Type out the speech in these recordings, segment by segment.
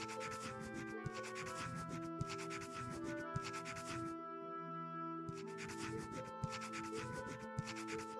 Thank you.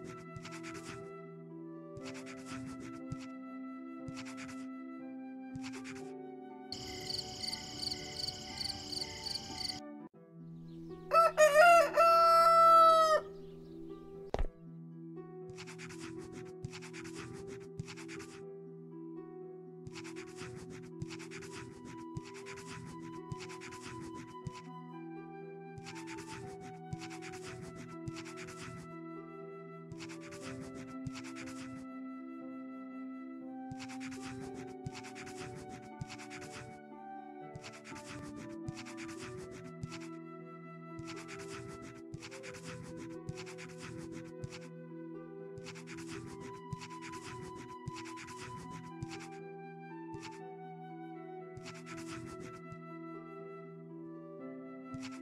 you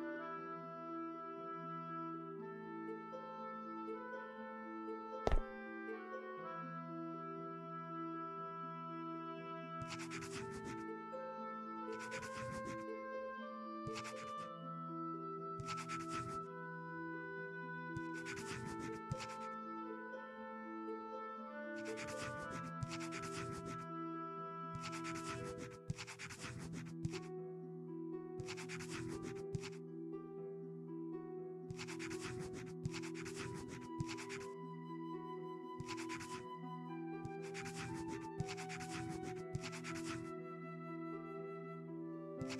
you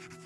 you